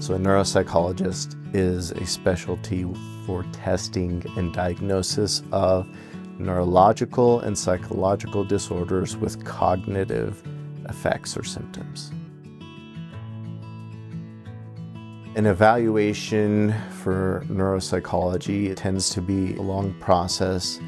So a neuropsychologist is a specialty for testing and diagnosis of neurological and psychological disorders with cognitive effects or symptoms. An evaluation for neuropsychology tends to be a long process.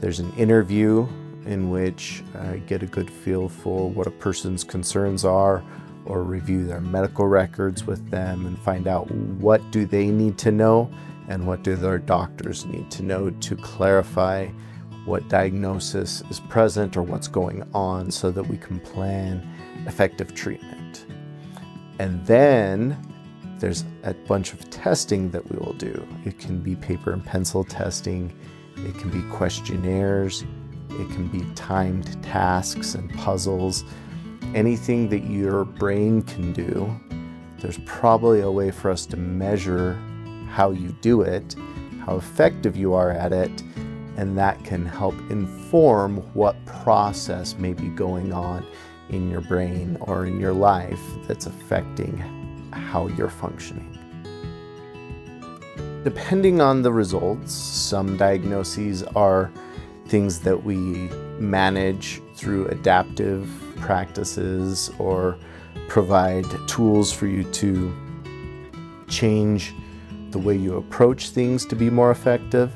There's an interview in which I get a good feel for what a person's concerns are or review their medical records with them and find out what do they need to know and what do their doctors need to know to clarify what diagnosis is present or what's going on so that we can plan effective treatment. And then there's a bunch of testing that we will do. It can be paper and pencil testing, it can be questionnaires, it can be timed tasks and puzzles. Anything that your brain can do, there's probably a way for us to measure how you do it, how effective you are at it, and that can help inform what process may be going on in your brain or in your life that's affecting how you're functioning. Depending on the results, some diagnoses are things that we manage through adaptive practices or provide tools for you to change the way you approach things to be more effective.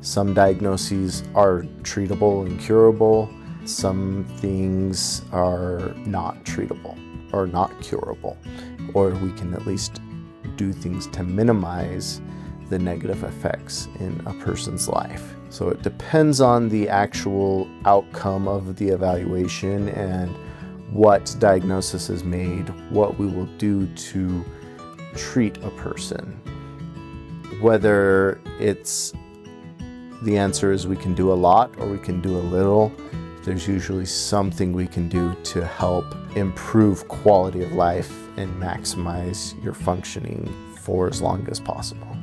Some diagnoses are treatable and curable. Some things are not treatable or not curable, or we can at least do things to minimize the negative effects in a person's life. So it depends on the actual outcome of the evaluation and what diagnosis is made, what we will do to treat a person. Whether it's the answer is we can do a lot or we can do a little, there's usually something we can do to help improve quality of life and maximize your functioning for as long as possible.